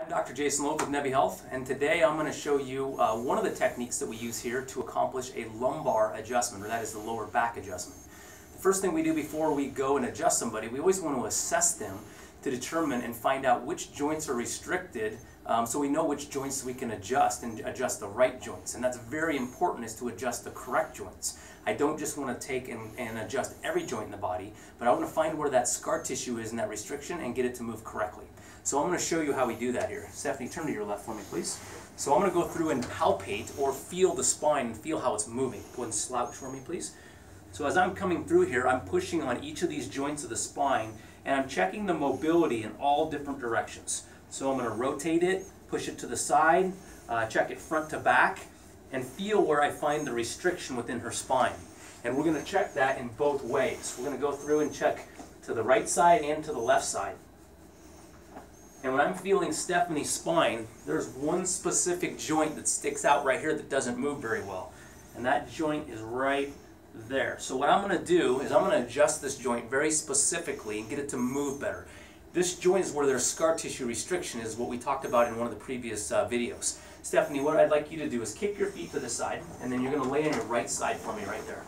I'm Dr. Jason Loth with Nevy Health, and today I'm going to show you uh, one of the techniques that we use here to accomplish a lumbar adjustment, or that is the lower back adjustment. The first thing we do before we go and adjust somebody, we always want to assess them to determine and find out which joints are restricted um, so we know which joints we can adjust and adjust the right joints. And that's very important is to adjust the correct joints. I don't just want to take and, and adjust every joint in the body, but I want to find where that scar tissue is in that restriction and get it to move correctly. So I'm going to show you how we do that here. Stephanie, turn to your left for me, please. So I'm going to go through and palpate or feel the spine and feel how it's moving. Go and slouch for me, please. So as I'm coming through here, I'm pushing on each of these joints of the spine and I'm checking the mobility in all different directions. So I'm going to rotate it, push it to the side, uh, check it front to back, and feel where I find the restriction within her spine. And we're going to check that in both ways. We're going to go through and check to the right side and to the left side. And when I'm feeling Stephanie's spine, there's one specific joint that sticks out right here that doesn't move very well. And that joint is right there. So what I'm going to do is I'm going to adjust this joint very specifically and get it to move better. This joint is where there's scar tissue restriction is what we talked about in one of the previous uh, videos. Stephanie, what I'd like you to do is kick your feet to the side, and then you're going to lay on your right side for me right there.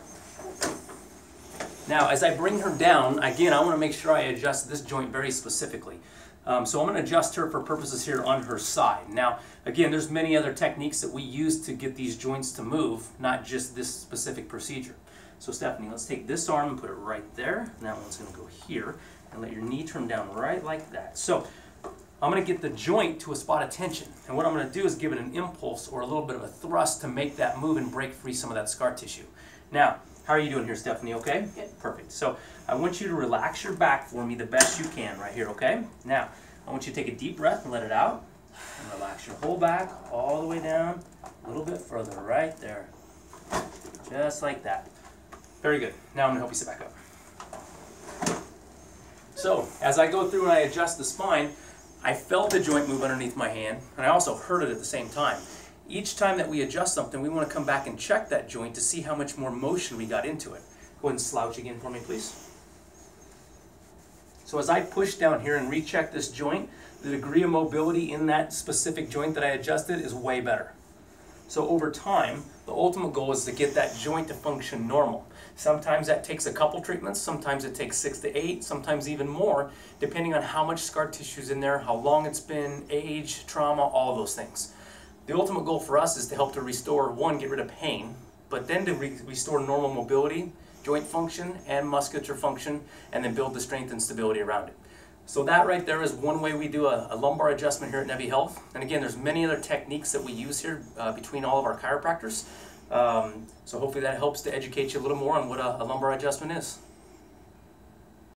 Now, as I bring her down, again, I want to make sure I adjust this joint very specifically. Um, so I'm going to adjust her for purposes here on her side. Now, again, there's many other techniques that we use to get these joints to move, not just this specific procedure. So Stephanie, let's take this arm and put it right there. And that one's going to go here. And let your knee turn down right like that. So I'm going to get the joint to a spot of tension. And what I'm going to do is give it an impulse or a little bit of a thrust to make that move and break free some of that scar tissue. Now, how are you doing here, Stephanie? Okay? Good. Perfect. So I want you to relax your back for me the best you can right here, okay? Now, I want you to take a deep breath and let it out. And relax your whole back all the way down, a little bit further, right there. Just like that. Very good. Now I'm going to help you sit back up. So, as I go through and I adjust the spine, I felt the joint move underneath my hand, and I also heard it at the same time. Each time that we adjust something, we want to come back and check that joint to see how much more motion we got into it. Go ahead and slouch again for me, please. So as I push down here and recheck this joint, the degree of mobility in that specific joint that I adjusted is way better. So over time, the ultimate goal is to get that joint to function normal. Sometimes that takes a couple treatments, sometimes it takes six to eight, sometimes even more, depending on how much scar tissue is in there, how long it's been, age, trauma, all those things. The ultimate goal for us is to help to restore, one, get rid of pain, but then to re restore normal mobility, joint function, and musculature function, and then build the strength and stability around it. So that right there is one way we do a, a lumbar adjustment here at Nevy Health. And again, there's many other techniques that we use here uh, between all of our chiropractors. Um, so hopefully that helps to educate you a little more on what a, a lumbar adjustment is.